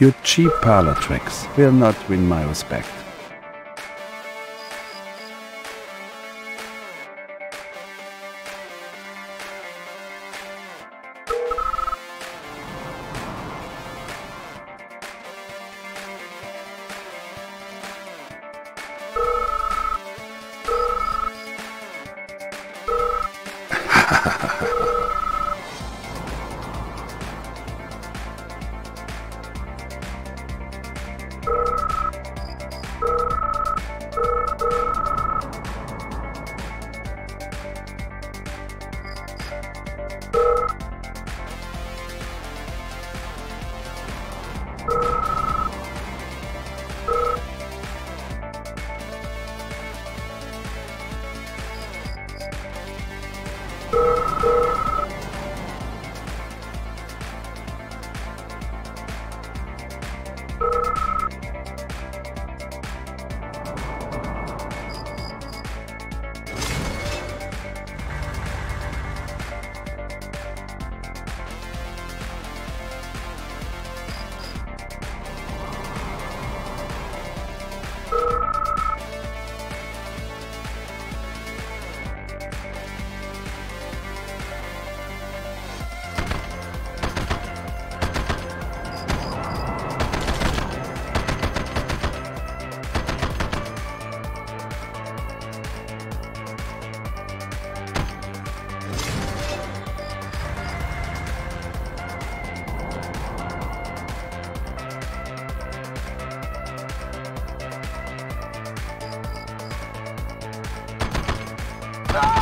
Your cheap parlor tricks will not win my respect. Ah!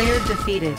Player defeated.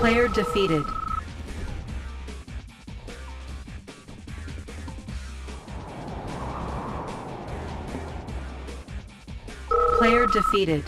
Player defeated. Player defeated.